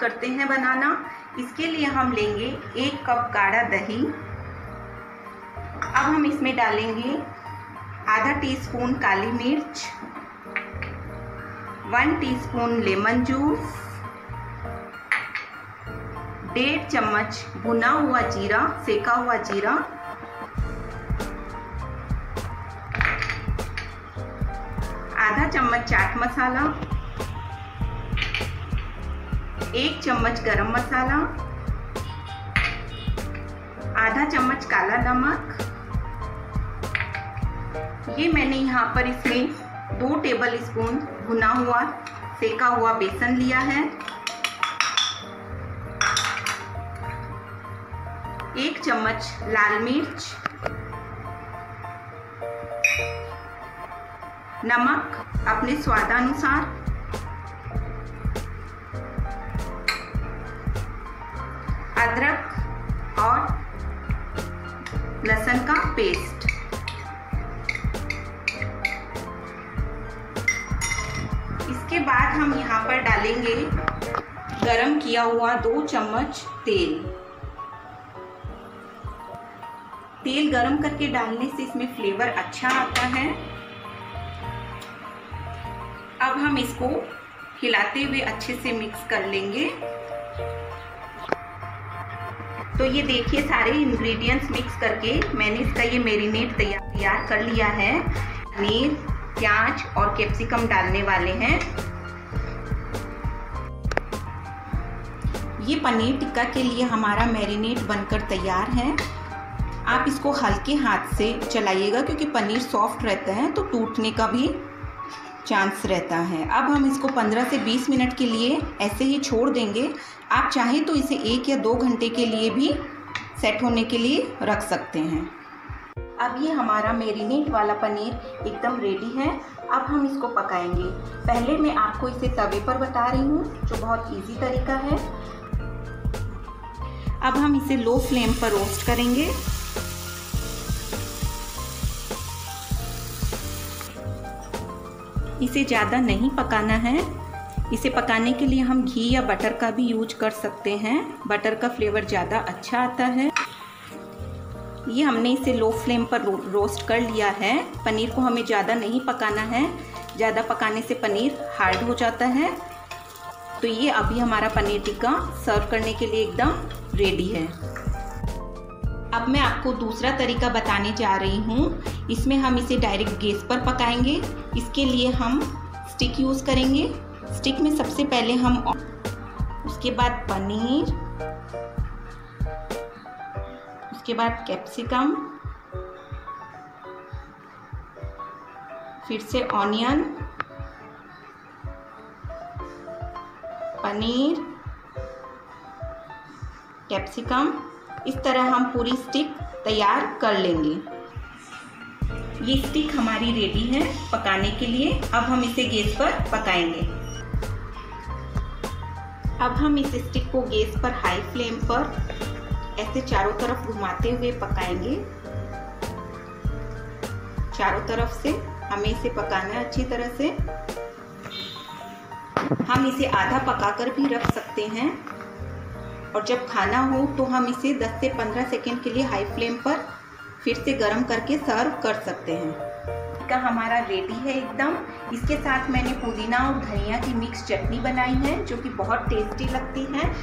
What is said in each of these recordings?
करते हैं बनाना। इसके लिए हम लेंगे एक कप गाढ़ा दही। अब हम इसमें डालेंगे आधा टीस्पून काली मिर्च, वन टीस्पून लेमन जूस, डेढ़ चम्मच भुना हुआ जीरा, सेका हुआ जीरा, आधा चम्मच चाट मसाला एक चम्मच गरम मसाला, आधा चम्मच काला नमक। ये मैंने यहाँ पर इसमें दो टेबल स्पून भुना हुआ, सेका हुआ बेसन लिया है। एक चम्मच लाल मिर्च, नमक अपने स्वादानुसार। लहसुन का पेस्ट। इसके बाद हम यहाँ पर डालेंगे गरम किया हुआ दो चम्मच तेल। तेल गरम करके डालने से इसमें फ्लेवर अच्छा आता है। अब हम इसको हिलाते हुए अच्छे से मिक्स कर लेंगे। तो ये देखिए सारे इंग्रेडिएंट्स मिक्स करके मैंने इसका ये मेरीनेट तैयार तैयार कर लिया है। पनीर, प्याज और कैप्सिकम डालने वाले हैं। ये पनीर टिक्का के लिए हमारा मैरिनेट बनकर तैयार है। आप इसको हल्के हाथ से चलाइएगा क्योंकि पनीर सॉफ्ट रहता है तो टूटने का भी चांस रहता है। अब हम इसको 15 से 20 मिनट के लिए ऐसे ही छोड़ देंगे। आप चाहें तो इसे एक या दो घंटे के लिए भी सेट होने के लिए रख सकते हैं। अब ये हमारा मेरीनेट वाला पनीर एकदम रेडी है। अब हम इसको पकाएँगे। पहले मैं आपको इसे तवे पर बता रही हूँ, जो बहुत इजी तरीका है। अब हम इसे लो फ्लेम पर रोस्ट करेंगे। इसे ज़्यादा नहीं पकाना है। इसे पकाने के लिए हम घी या बटर का भी यूज़ कर सकते हैं। बटर का फ्लेवर ज़्यादा अच्छा आता है। ये हमने इसे लो फ्लेम पर रो, रोस्ट कर लिया है। पनीर को हमें ज़्यादा नहीं पकाना है। ज़्यादा पकाने से पनीर हार्ड हो जाता है। तो ये अभी हमारा पनीर टिक्का सर्व करने के लिए एकदम रेडी है। अब मैं आपको दूसरा तरीका बताने जा रही हूँ। इसमें हम इसे डायरेक्ट गैस पर पकाएँगे। इसके लिए हम स्टिक यूज़ करेंगे। स्टिक में सबसे पहले हम उसके बाद पनीर। उसके बाद कैप्सिकम फिर से ऑनियन पनीर। कैप्सिकम इस तरह हम पूरी स्टिक तैयार कर लेंगे। ये स्टिक हमारी रेडी है पकाने के लिए। अब हम इसे गैस पर पकाएँगे। अब हम इस स्टिक को गैस पर हाई फ्लेम पर ऐसे चारों तरफ़ घुमाते हुए पकाएँगे। चारों तरफ़ से हमें इसे पकाना है अच्छी तरह से। हम इसे आधा पकाकर भी रख सकते हैं। और जब खाना हो तो हम इसे 10 से 15 सेकेंड के लिए हाई फ्लेम पर फिर से गर्म करके सर्व कर सकते हैं। का हमारा रेडी है एकदम। इसके साथ मैंने पुदीना और धनिया की मिक्स चटनी बनाई है, जो कि बहुत टेस्टी लगती है।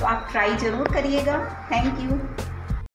तो आप ट्राई ज़रूर करिएगा। Thank you.